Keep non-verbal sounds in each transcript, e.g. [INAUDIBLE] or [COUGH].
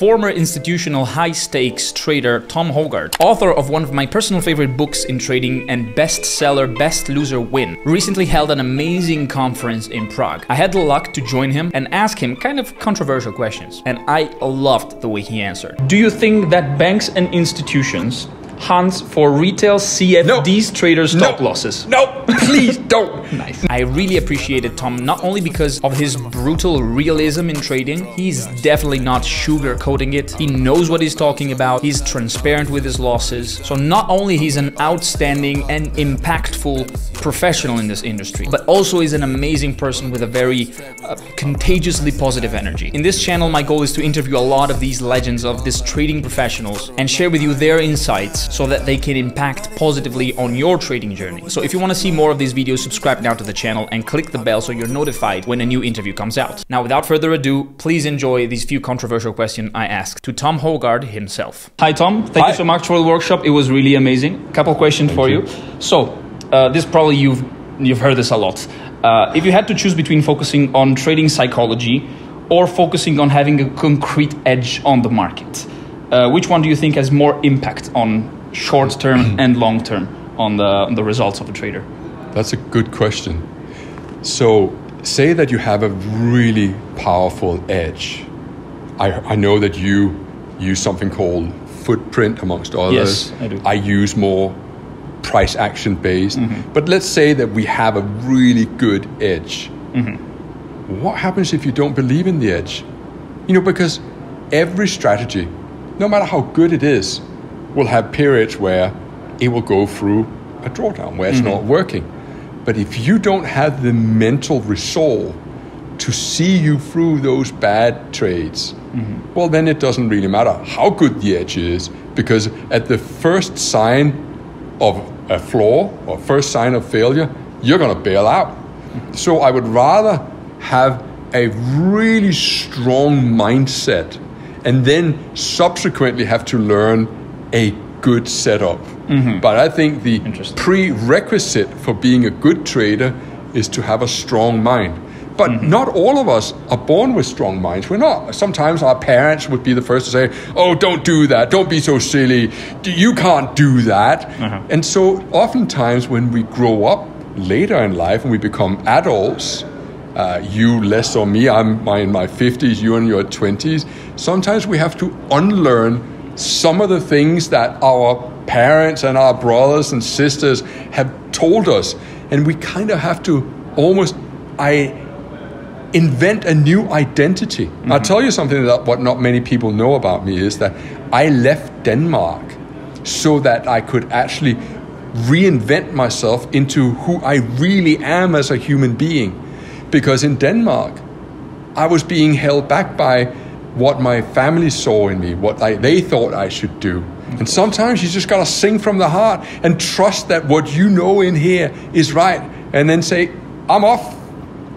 former institutional high stakes trader Tom Hougaard, author of one of my personal favorite books in trading and bestseller Best Loser Win, recently held an amazing conference in Prague. I had the luck to join him and ask him kind of controversial questions, and I loved the way he answered. Do you think that banks and institutions hunt for retail CFDs traders stop No. losses? No, please don't. [LAUGHS] Nice. I really appreciated Tom not only because of his brutal realism in trading, he's definitely not sugarcoating it. He knows what he's talking about. He's transparent with his losses. So not only he's an outstanding and impactful professional in this industry, but also is an amazing person with a very uh, contagiously positive energy. In this channel, my goal is to interview a lot of these legends of these trading professionals and share with you their insights so that they can impact positively on your trading journey. So if you want to see more of these videos, subscribe now to the channel and click the bell so you're notified when a new interview comes out. Now, without further ado, please enjoy these few controversial questions I asked to Tom Hougaard himself. Hi, Tom. Thank Hi. you so much for the workshop. It was really amazing. Couple questions for you. So, uh, this probably you've you've heard this a lot. Uh, if you had to choose between focusing on trading psychology or focusing on having a concrete edge on the market, uh, which one do you think has more impact on short term [CLEARS THROAT] and long term on the on the results of a trader? That's a good question. So, say that you have a really powerful edge. I, I know that you use something called footprint, amongst others. Yes, I do. I use more price action based. Mm-hmm. But let's say that we have a really good edge. Mm-hmm. What happens if you don't believe in the edge? You know, because every strategy, no matter how good it is, will have periods where it will go through a drawdown, where it's mm-hmm. not working. But if you don't have the mental resolve to see you through those bad trades, mm-hmm. well, then it doesn't really matter how good the edge is, because at the first sign of a flaw or first sign of failure, you're going to bail out. So I would rather have a really strong mindset and then subsequently have to learn a good setup. But I think the prerequisite for being a good trader is to have a strong mind. But Mm-hmm. not all of us are born with strong minds. We're not. Sometimes our parents would be the first to say, Oh, don't do that. Don't be so silly. You can't do that. Uh-huh. And so, oftentimes, when we grow up later in life and we become adults, uh, you less or me, I'm my, in my 50s, you in your 20s, sometimes we have to unlearn some of the things that our parents and our brothers and sisters have told us. And we kind of have to almost, I invent a new identity. I'll mm-hmm. tell you something that what not many people know about me is that I left Denmark so that I could actually reinvent myself into who I really am as a human being. Because in Denmark, I was being held back by what my family saw in me, what I, they thought I should do. And sometimes you just got to sing from the heart and trust that what you know in here is right. And then say, I'm off.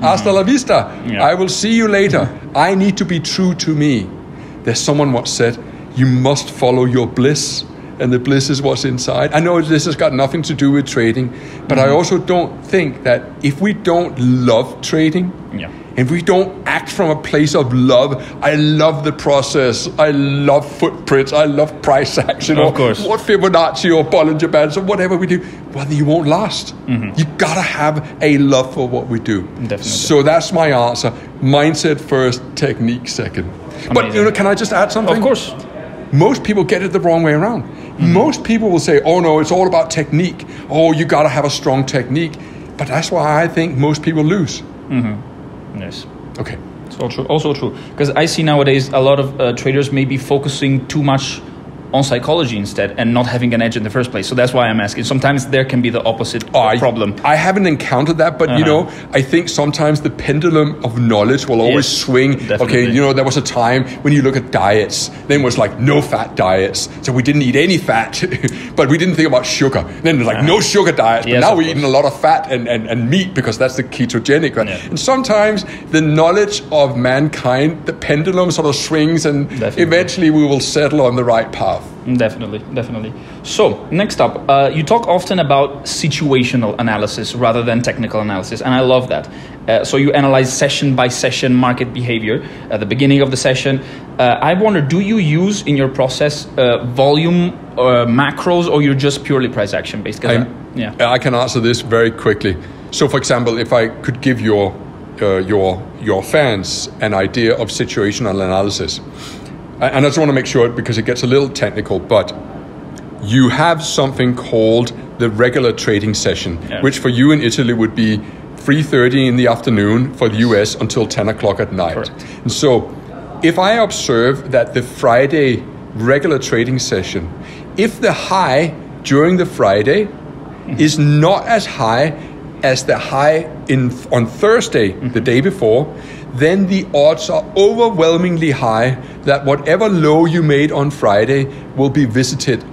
Hasta la mm-hmm. vista. Yeah. I will see you later. Mm-hmm. I need to be true to me. There's someone once said, You must follow your bliss, and the bliss is what's inside. I know this has got nothing to do with trading, but I mm-hmm. also don't think that if we don't love trading, Yeah. If we don't act from a place of love, I love the process, I love footprints, I love price action, Of course. what Fibonacci or Bollinger Bands or whatever we do, well, you won't last. Mm-hmm. You gotta have a love for what we do. Definitely. So that's my answer. Mindset first, technique second. But you know, can I just add something? Of course. Most people get it the wrong way around. Mm-hmm. Most people will say, "Oh no, it's all about technique. Oh, you got to have a strong technique." But that's why I think most people lose. Mm-hmm. Yes. Okay. It's all true. Also true. Because I see nowadays a lot of uh, traders may be focusing too much on psychology instead and not having an edge in the first place. So that's why I'm asking. Sometimes there can be the opposite Oh, problem. I haven't encountered that, but you Uh-huh. know, I think sometimes the pendulum of knowledge will always Yes, swing. definitely. Okay, you know, there was a time when you look at diets, then it was like no fat diets, so we didn't eat any fat, [LAUGHS] but we didn't think about sugar. And Then it was like no sugar diets, but Uh-huh. Yes, now we're eating a lot of fat and, and, and meat because that's the ketogenic. Right? Yeah. And sometimes the knowledge of mankind, the pendulum sort of swings, and Definitely. eventually we will settle on the right path. Definitely, definitely. So, next up, uh, you talk often about situational analysis rather than technical analysis, and I love that. Uh, so, you analyze session by session market behavior at the beginning of the session. Uh, I wonder, do you use in your process uh, volume uh, macros, or you're just purely price action based? I- yeah. I can answer this very quickly. So, for example, if I could give your uh, your your fans an idea of situational analysis, and I just want to make sure because it gets a little technical, but you have something called the regular trading session, Yeah. which for you in Italy would be 3.30 in the afternoon for the US until 10 o'clock at night. Correct. And so if I observe that the Friday regular trading session, if the high during the Friday mm-hmm. is not as high as the high in on Thursday, the mm-hmm. day before, then the odds are overwhelmingly high that whatever low you made on Friday will be visited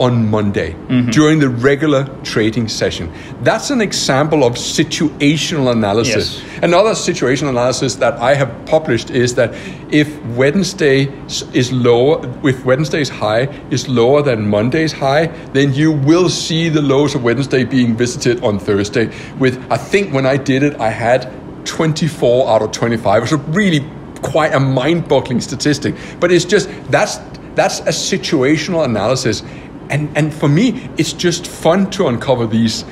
on Monday mm-hmm. during the regular trading session. That's an example of situational analysis. Yes. Another situational analysis that I have published is that if Wednesday is lower, if Wednesday's high is lower than Monday's high, then you will see the lows of Wednesday being visited on Thursday. With I think when I did it, I had 24 out of 25. It's a really quite a mind-boggling statistic. But it's just that's that's a situational analysis, and and for me, it's just fun to uncover these,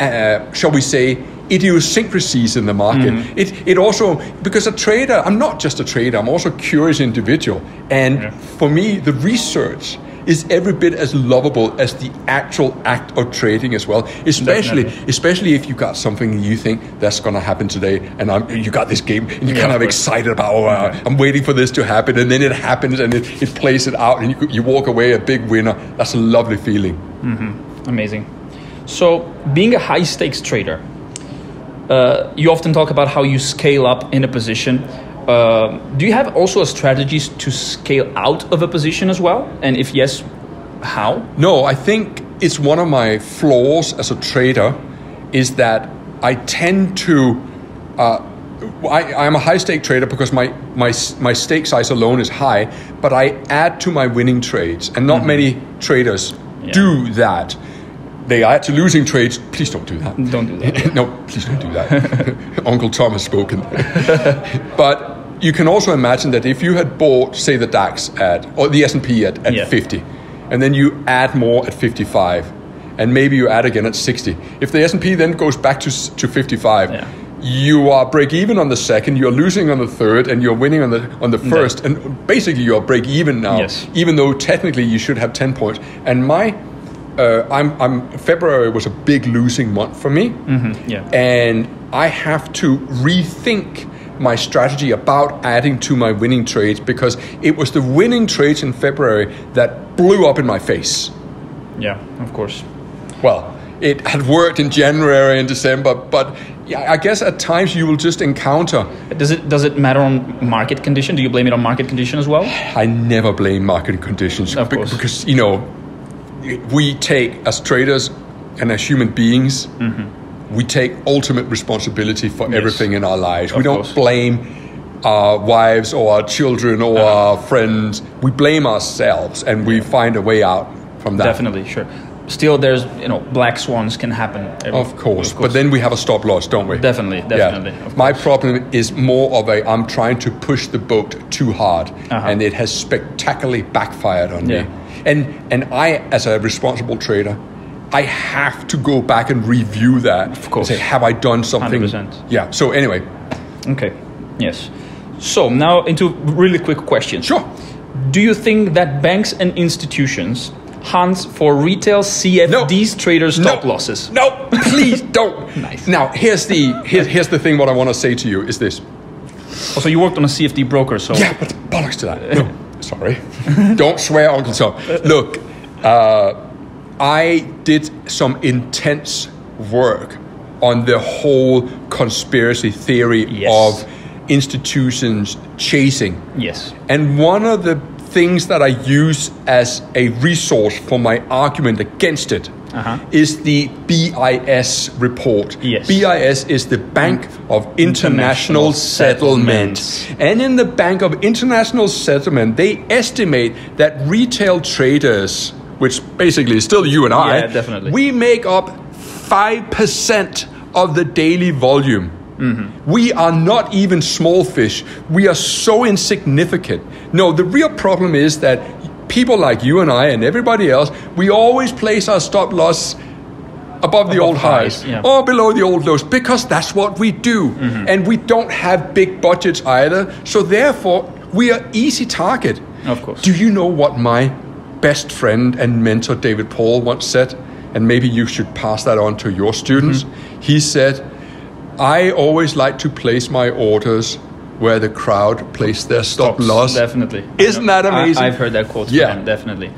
uh, shall we say, idiosyncrasies in the market. It it also because a trader, I'm not just a trader. I'm also a curious individual, and Yeah. for me, the research. Is every bit as lovable as the actual act of trading as well, especially Definitely. especially if you got something you think that's going to happen today, and I'm, you got this game, and you're Yeah, kind of of excited about, oh, uh, I'm waiting for this to happen, and then it happens, and it, it plays it out, and you, you walk away a big winner. That's a lovely feeling. Amazing. So, being a high stakes trader, uh, you often talk about how you scale up in a position. Uh, do you have also a strategies to scale out of a position as well? And if yes, how? No, I think it's one of my flaws as a trader is that I tend to. Uh, I, I'm a high stake trader because my, my, my stake size alone is high, but I add to my winning trades, and not many traders Yeah. do that. They add to losing trades. Please don't do that. Don't do that. [LAUGHS] no, please don't do that. [LAUGHS] Uncle Tom has spoken. [LAUGHS] but you can also imagine that if you had bought, say, the DAX at or the S and P at, at Yeah. 50, and then you add more at 55, and maybe you add again at 60. If the S and P then goes back to to 55. Yeah. You are break even on the second, you're losing on the third, and you're winning on the on the first, and basically you're break even now. Yes. Even though technically you should have ten points. And my, uh, I'm, I'm February was a big losing month for me Yeah. and I have to rethink my strategy about adding to my winning trades because it was the winning trades in February that blew up in my face. Yeah, of course. Well, it had worked in January and December, but yeah, I guess at times you will just encounter. Does it does it matter on market condition? Do you blame it on market condition as well? I never blame market conditions Of course. because you know we take as traders and as human beings mm-hmm. We take ultimate responsibility for. Yes. everything in our lives. we don't course. blame our wives or our children or Uh-huh. our friends. We blame ourselves and we find a way out from that. Definitely, sure. Still, there's you know black swans can happen. Of course. But then we have a stop loss, don't we? Definitely, definitely, of My problem is more of a I'm trying to push the boat too hard Uh-huh. and it has spectacularly backfired on Yeah. me. And and I as a responsible trader I have to go back and review that. Of course. Say, have I done something? 100%. Yeah. So anyway, Okay. Yes. So now into really quick questions. sure. Do you think that banks and institutions hunt for retail CFDs traders stop No. losses? No, please don't. [LAUGHS] Nice. Now here's the here's, here's the thing. What I want to say to you is this. Also, you worked on a CFD broker, so Yeah, but bollocks to that. No, sorry. [LAUGHS] Don't swear, Uncle Tom. Look, uh, I did some intense work on the whole conspiracy theory Yes. of institutions chasing. yes. And one of the things that I use as a resource for my argument against it Uh-huh. is the BIS report. Yes. BIS is the Bank of International, International Settlement. Settlements. And in the Bank of International Settlement, they estimate that retail traders, which basically is still you and I, Yeah, definitely. we make up 5% of the daily volume. Mm-hmm. We are not even small fish. We are so insignificant. No, the real problem is that people like you and I and everybody else, we always place our stop loss above the old highs highs, yeah. or below the old lows because that's what we do. Mm-hmm. And we don't have big budgets either. So therefore, we are easy target. Of course. Do you know what my best friend and mentor David Paul once said? And maybe you should pass that on to your students. Mm-hmm. He said, I always like to place my orders where the crowd place their stop loss. Definitely. Isn't that amazing? I've heard that quote. Yeah. Yeah, definitely.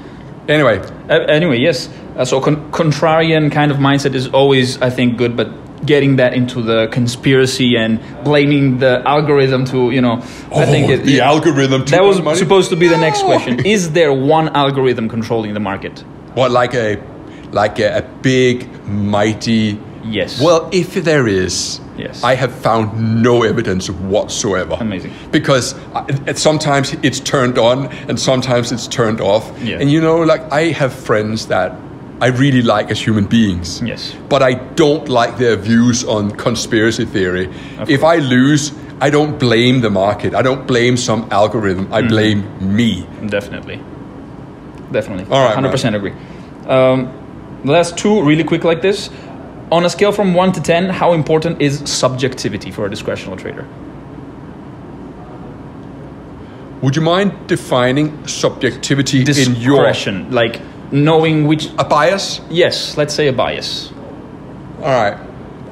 Anyway, Uh, anyway, yes. Uh, so con- contrarian kind of mindset is always, I think, good, but getting that into the conspiracy and blaming the algorithm to, you know, I think Oh, it, the it- algorithm That was money? supposed to be the next question. Is there one algorithm controlling the market? what like a like a, a big mighty Yes. Well, if there is, Yes. I have found no evidence whatsoever. Amazing. Because I, sometimes it's turned on and sometimes it's turned off. Yeah. And you know, like I have friends that I really like as human beings. Yes. But I don't like their views on conspiracy theory. Of if I lose, I don't blame the market. I don't blame some algorithm. I blame me. Definitely. Definitely. All right, 100% agree. Um, last two, really quick like this. On a scale from 1 to 10, how important is subjectivity for a discretional trader? Would you mind defining subjectivity in your Discretion. Like knowing which. a bias? Yes, let's say a bias. All right.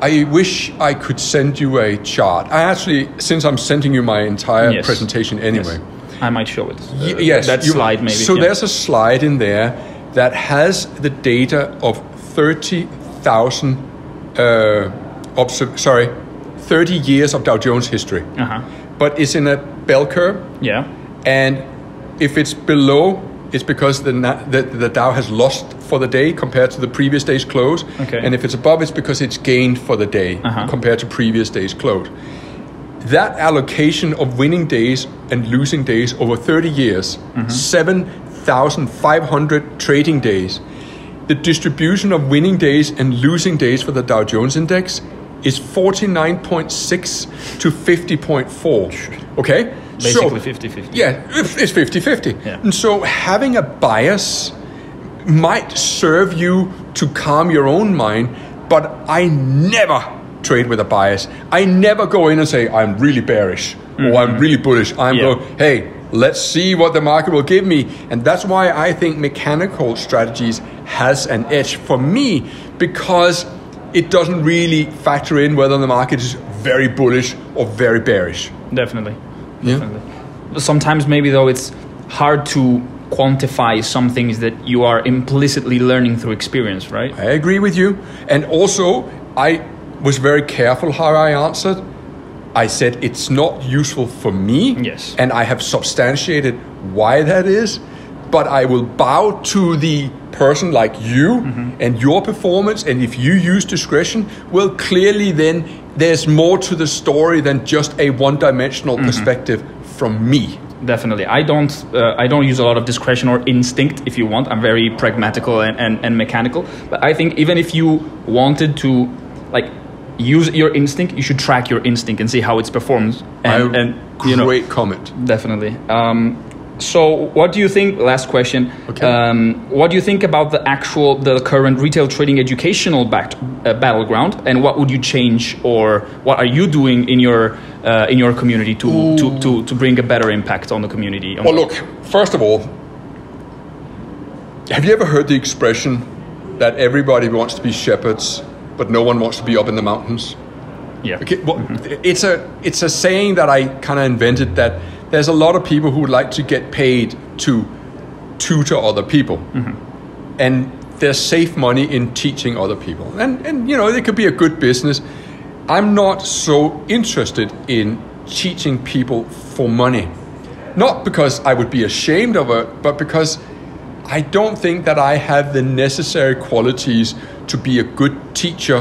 I wish I could send you a chart. I actually, since I'm sending you my entire Yes. presentation anyway. Yes. I might show it. Uh, yes, That you- slide, maybe. So yeah. there's a slide in there that has the data of 30,000, uh, observ- sorry, 30 years of Dow Jones history. Uh-huh. But it's in a bell curve, Yeah. and if it's below, it's because the, the, the Dow has lost for the day compared to the previous day's close. Okay. And if it's above, it's because it's gained for the day Uh-huh. compared to previous day's close. That allocation of winning days and losing days over 30 years, 7,500 trading days, the distribution of winning days and losing days for the Dow Jones Index is 49.6 to 50.4. Okay? Basically 50-50. Yeah, it's 50 50. Yeah. And so having a bias might serve you to calm your own mind, but I never trade with a bias. I never go in and say, I'm really bearish or I'm really bullish. I'm Mm-hmm. Yeah. going, hey, let's see what the market will give me. And that's why I think mechanical strategies has an edge for me because it doesn't really factor in whether the market is very bullish or very bearish. Definitely. Yeah. Sometimes maybe though it's hard to quantify some things that you are implicitly learning through experience, right? I agree with you. And also, I was very careful how I answered. I said it's not useful for me. Yes. And I have substantiated why that is. But I will bow to the person like you mm-hmm. and your performance. And if you use discretion, well, clearly then there's more to the story than just a one dimensional perspective from me. Definitely. I don't. Uh, I don't use a lot of discretion or instinct. If you want, I'm very pragmatical and, and, and mechanical. But I think even if you wanted to, like, use your instinct, you should track your instinct and see how it's performed. And, I- and you know, great comment. Definitely. Um, so, what do you think? Last question. Okay. Um, what do you think about the actual, the current retail trading educational backed, uh, battleground, and what would you change, or what are you doing in your uh, in your community to, to, to, to bring a better impact on the community? Well, look, first of all, have you ever heard the expression that everybody wants to be shepherds, but no one wants to be up in the mountains? yeah. Okay, well, it's a it's a saying that I kind of invented that there's a lot of people who would like to get paid to tutor other people, and there's safe money in teaching other people, and and you know it could be a good business. I'm not so interested in teaching people for money, not because I would be ashamed of it, but because I don't think that I have the necessary qualities to be a good teacher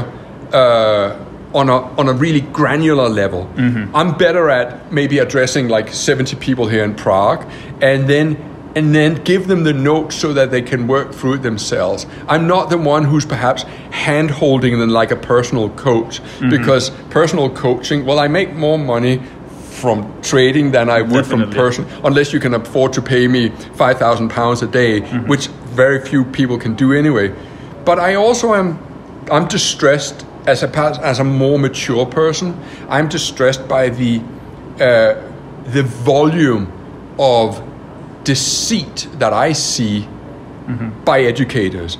uh, on a on a really granular level. Mm-hmm. I'm better at maybe addressing like 70 people here in Prague, and then and then give them the notes so that they can work through it themselves. I'm not the one who's perhaps hand holding them like a personal coach mm-hmm. because personal coaching. Well, I make more money from trading than I would from person unless you can afford to pay me five thousand pounds a day, mm-hmm. which very few people can do anyway. But I also am I'm distressed as a as a more mature person. I'm distressed by the uh, the volume of deceit that I see by educators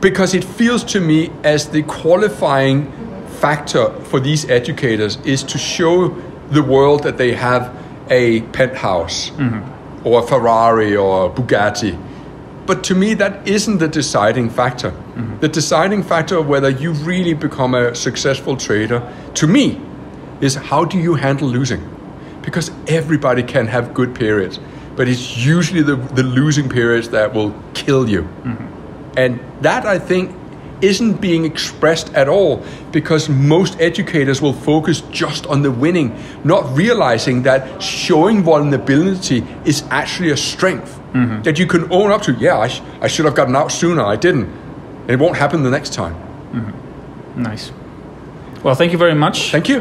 because it feels to me as the qualifying factor for these educators is to show the world that they have a penthouse or a Ferrari or a Bugatti. But to me, that isn't the deciding factor. Mm-hmm. The deciding factor of whether you really become a successful trader, to me, is how do you handle losing? Because everybody can have good periods, but it's usually the, the losing periods that will kill you. Mm-hmm. And that, I think, isn't being expressed at all because most educators will focus just on the winning, not realizing that showing vulnerability is actually a strength mm-hmm. that you can own up to. Yeah, I, sh- I should have gotten out sooner, I didn't. It won't happen the next time. Mm-hmm. Nice. Well, thank you very much. Thank you.